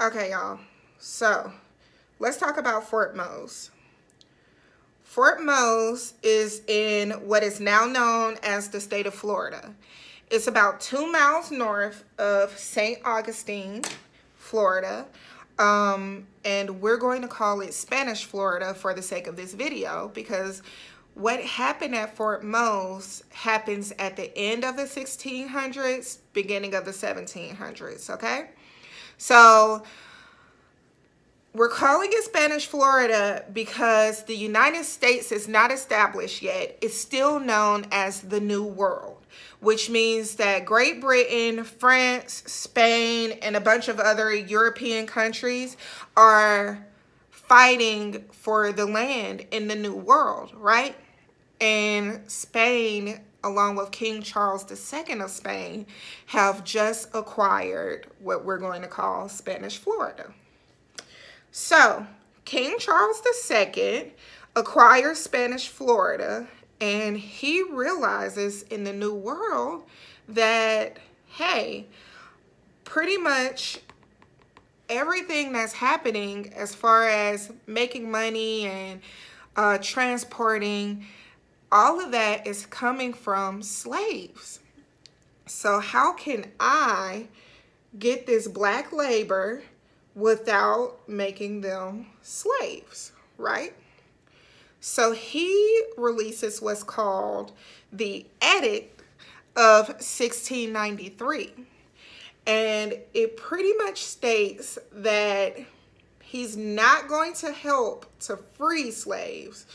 Okay, y'all. So, let's talk about Fort Mose. Fort Mose is in what is now known as the state of Florida. It's about two miles north of St. Augustine, Florida. Um, and we're going to call it Spanish Florida for the sake of this video because what happened at Fort Mose happens at the end of the 1600s, beginning of the 1700s, okay? So we're calling it Spanish Florida because the United States is not established yet. It's still known as the New World, which means that Great Britain, France, Spain, and a bunch of other European countries are fighting for the land in the New World, right? And Spain, along with King Charles II of Spain, have just acquired what we're going to call Spanish Florida. So, King Charles II acquires Spanish Florida and he realizes in the New World that, hey, pretty much everything that's happening as far as making money and uh, transporting, all of that is coming from slaves. So how can I get this black labor without making them slaves, right? So he releases what's called the Edict of 1693. And it pretty much states that he's not going to help to free slaves,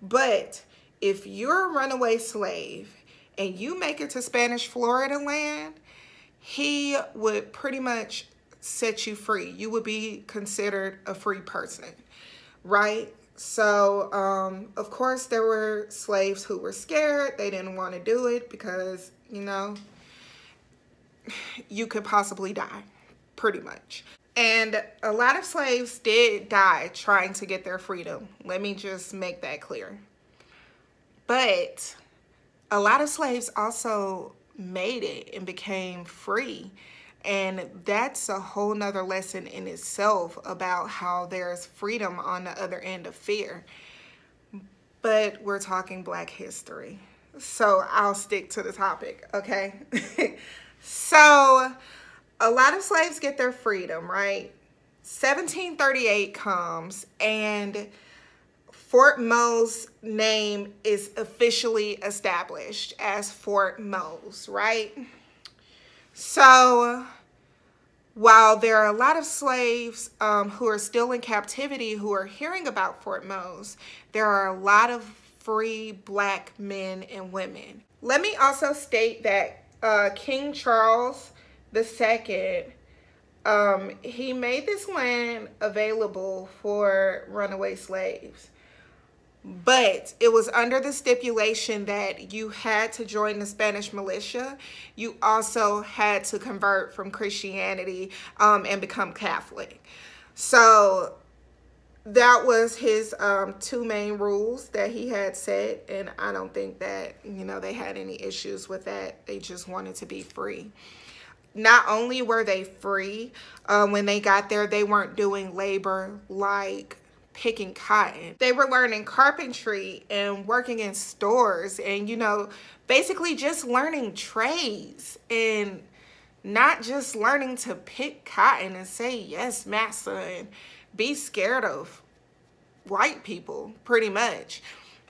but if you're a runaway slave and you make it to Spanish Florida land, he would pretty much set you free. You would be considered a free person, right? So, um, of course, there were slaves who were scared. They didn't want to do it because, you know, you could possibly die, pretty much. And a lot of slaves did die trying to get their freedom. Let me just make that clear. But a lot of slaves also made it and became free and that's a whole nother lesson in itself about how there's freedom on the other end of fear. But we're talking black history. So I'll stick to the topic, okay? so a lot of slaves get their freedom, right? 1738 comes and Fort Mose name is officially established as Fort Mose, right? So while there are a lot of slaves um, who are still in captivity who are hearing about Fort Mose, there are a lot of free black men and women. Let me also state that uh, King Charles II, um, he made this land available for runaway slaves but it was under the stipulation that you had to join the Spanish militia. You also had to convert from Christianity um, and become Catholic. So that was his um, two main rules that he had set. And I don't think that, you know, they had any issues with that. They just wanted to be free. Not only were they free, uh, when they got there, they weren't doing labor like picking cotton. They were learning carpentry and working in stores and, you know, basically just learning trades and not just learning to pick cotton and say, yes, massa, and be scared of white people, pretty much.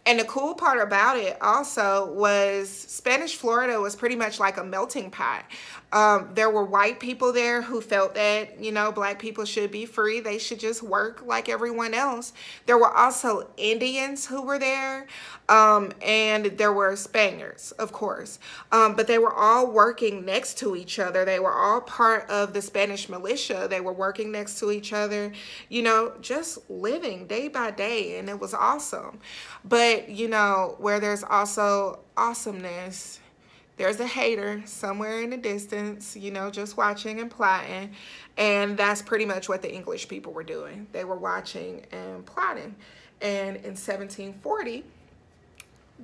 And the cool part about it also was Spanish Florida was pretty much like a melting pot. Um, there were white people there who felt that, you know, black people should be free. They should just work like everyone else. There were also Indians who were there. Um, and there were Spaniards, of course. Um, but they were all working next to each other. They were all part of the Spanish militia. They were working next to each other, you know, just living day by day. And it was awesome. But, you know, where there's also awesomeness, there's a hater somewhere in the distance, you know, just watching and plotting. And that's pretty much what the English people were doing. They were watching and plotting. And in 1740,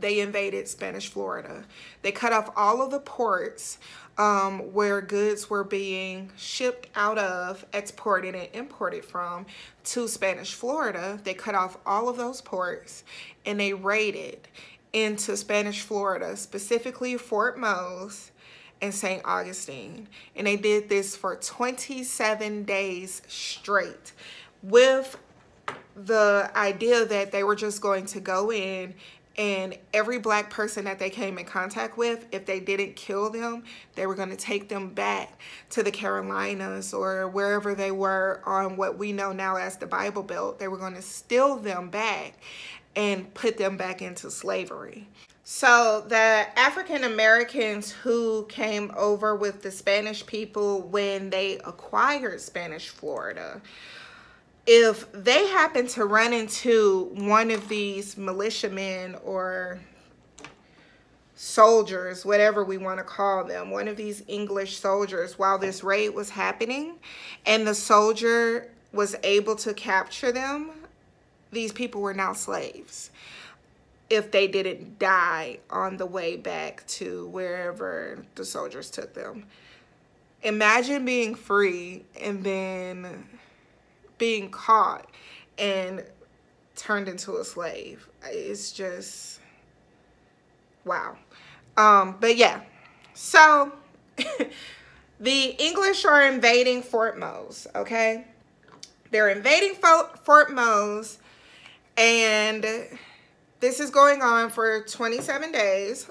they invaded Spanish Florida. They cut off all of the ports um, where goods were being shipped out of, exported and imported from to Spanish Florida. They cut off all of those ports and they raided into Spanish Florida, specifically Fort Mose and St. Augustine. And they did this for 27 days straight with the idea that they were just going to go in and every black person that they came in contact with, if they didn't kill them, they were going to take them back to the Carolinas or wherever they were on what we know now as the Bible Belt. They were going to steal them back and put them back into slavery. So the African Americans who came over with the Spanish people when they acquired Spanish Florida, if they happen to run into one of these militiamen or soldiers, whatever we want to call them, one of these English soldiers while this raid was happening and the soldier was able to capture them, these people were now slaves if they didn't die on the way back to wherever the soldiers took them. Imagine being free and then being caught and turned into a slave. It's just, wow. Um, but yeah, so the English are invading Fort Mose, okay? They're invading Fort Mose and this is going on for 27 days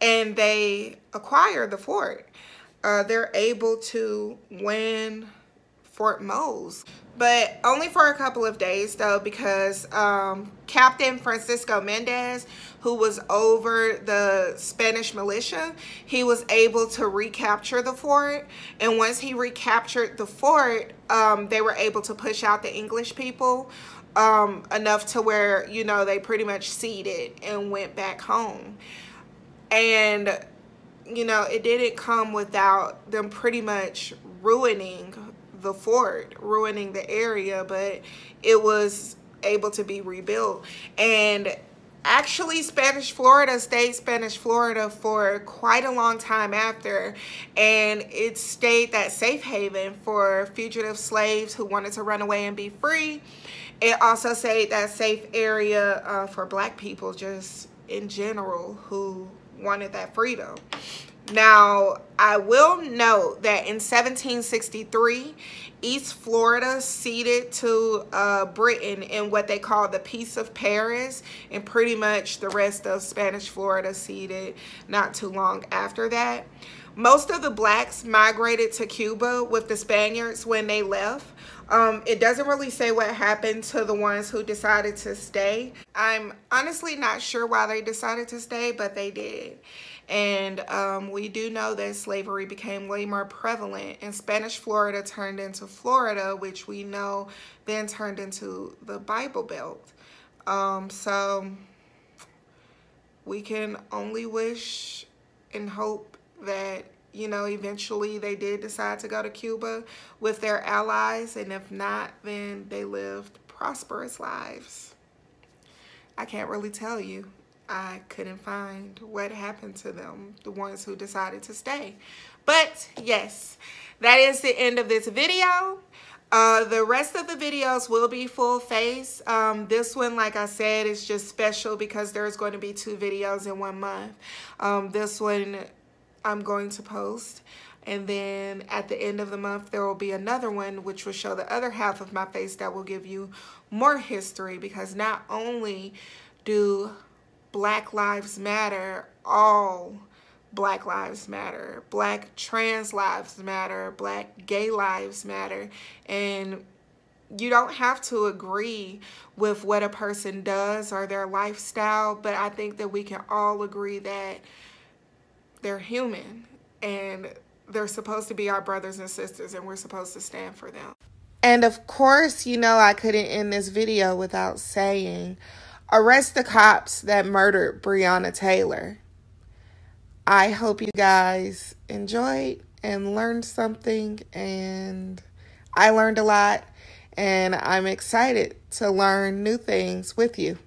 and they acquire the fort. Uh, they're able to win Fort Mose, but only for a couple of days though because um, Captain Francisco Mendez, who was over the Spanish militia, he was able to recapture the fort. And once he recaptured the fort, um, they were able to push out the English people um, enough to where, you know, they pretty much ceded and went back home. And, you know, it didn't come without them pretty much ruining the fort, ruining the area, but it was able to be rebuilt. And actually Spanish Florida stayed Spanish Florida for quite a long time after and it stayed that safe haven for fugitive slaves who wanted to run away and be free it also stayed that safe area uh, for black people just in general who wanted that freedom. Now, I will note that in 1763, East Florida ceded to uh, Britain in what they call the Peace of Paris, and pretty much the rest of Spanish Florida ceded not too long after that. Most of the blacks migrated to Cuba with the Spaniards when they left. Um, it doesn't really say what happened to the ones who decided to stay. I'm honestly not sure why they decided to stay, but they did. And um, we do know that slavery became way more prevalent and Spanish Florida turned into Florida, which we know then turned into the Bible Belt. Um, so we can only wish and hope that you know, eventually they did decide to go to Cuba with their allies. And if not, then they lived prosperous lives. I can't really tell you. I couldn't find what happened to them, the ones who decided to stay. But yes, that is the end of this video. Uh, the rest of the videos will be full face. Um, this one, like I said, is just special because there's going to be two videos in one month. Um, this one I'm going to post. And then at the end of the month, there will be another one which will show the other half of my face that will give you more history because not only do Black Lives Matter, all Black Lives Matter, Black Trans Lives Matter, Black Gay Lives Matter, and you don't have to agree with what a person does or their lifestyle, but I think that we can all agree that they're human and they're supposed to be our brothers and sisters and we're supposed to stand for them. And of course, you know, I couldn't end this video without saying, arrest the cops that murdered Breonna Taylor. I hope you guys enjoyed and learned something and I learned a lot and I'm excited to learn new things with you.